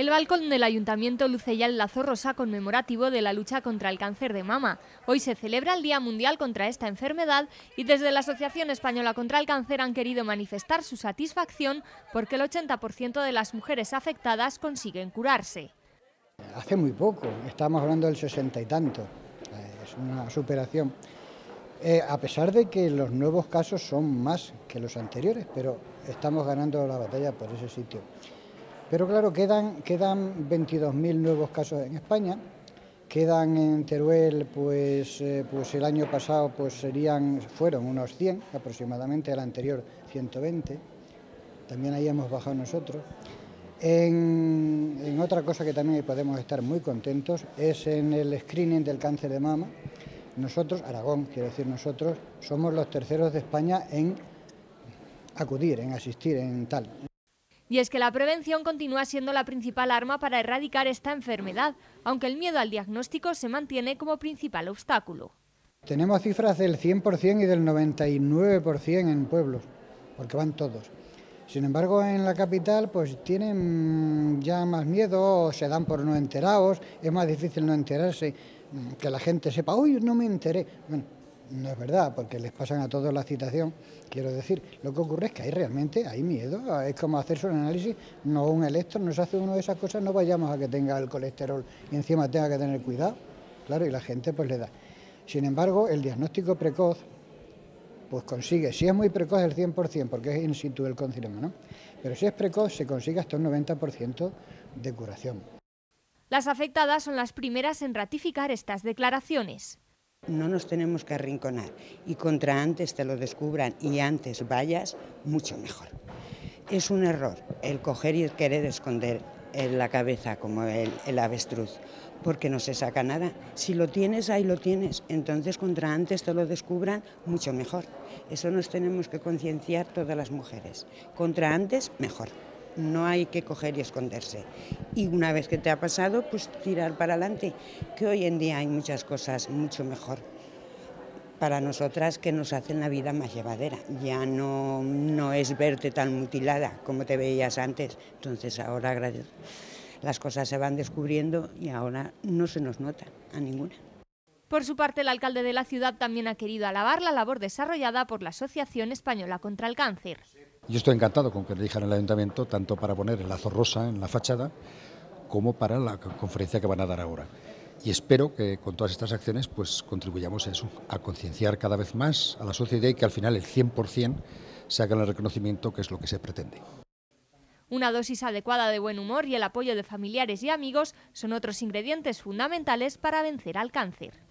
El balcón del Ayuntamiento luce ya el lazo rosa conmemorativo de la lucha contra el cáncer de mama. Hoy se celebra el Día Mundial contra esta enfermedad y desde la Asociación Española contra el Cáncer han querido manifestar su satisfacción porque el 80% de las mujeres afectadas consiguen curarse. Hace muy poco, estamos hablando del 60 y tanto, eh, es una superación. Eh, a pesar de que los nuevos casos son más que los anteriores, pero estamos ganando la batalla por ese sitio. Pero claro, quedan, quedan 22.000 nuevos casos en España, quedan en Teruel, pues, eh, pues el año pasado pues serían, fueron unos 100 aproximadamente, el anterior 120, también ahí hemos bajado nosotros. En, en, otra cosa que también podemos estar muy contentos es en el screening del cáncer de mama. Nosotros, Aragón, quiero decir nosotros, somos los terceros de España en acudir, en asistir, en tal. Y es que la prevención continúa siendo la principal arma para erradicar esta enfermedad, aunque el miedo al diagnóstico se mantiene como principal obstáculo. Tenemos cifras del 100% y del 99% en pueblos, porque van todos. Sin embargo, en la capital pues tienen ya más miedo, se dan por no enterados, es más difícil no enterarse, que la gente sepa, uy, no me enteré. No es verdad, porque les pasan a todos la citación. Quiero decir, lo que ocurre es que hay realmente, hay miedo, es como hacerse un análisis, no un electro, no se hace uno de esas cosas, no vayamos a que tenga el colesterol y encima tenga que tener cuidado, claro, y la gente pues le da. Sin embargo, el diagnóstico precoz, pues consigue, si es muy precoz el 100%, porque es in situ el conciloma, ¿no? Pero si es precoz se consigue hasta un 90% de curación. Las afectadas son las primeras en ratificar estas declaraciones. No nos tenemos que arrinconar y contra antes te lo descubran y antes vayas, mucho mejor. Es un error el coger y querer esconder en la cabeza como el, el, avestruz, porque no se saca nada. Si lo tienes, ahí lo tienes. Entonces, contra antes te lo descubran, mucho mejor. Eso nos tenemos que concienciar todas las mujeres. Contra antes, mejor no hay que coger y esconderse. Y una vez que te ha pasado, pues tirar para adelante, que hoy en día hay muchas cosas mucho mejor para nosotras que nos hacen la vida más llevadera. Ya no, no es verte tan mutilada como te veías antes. Entonces ahora las cosas se van descubriendo y ahora no se nos nota a ninguna. Por su parte, el alcalde de la ciudad también ha querido alabar la labor desarrollada por la Asociación Española contra el Cáncer. Yo estoy encantado con que elijan el ayuntamiento tanto para poner el lazo rosa en la fachada como para la conferencia que van a dar ahora. Y espero que con todas estas acciones pues contribuyamos a eso, a concienciar cada vez más a la sociedad y que al final el 100% se haga el reconocimiento que es lo que se pretende. Una dosis adecuada de buen humor y el apoyo de familiares y amigos son otros ingredientes fundamentales para vencer al cáncer.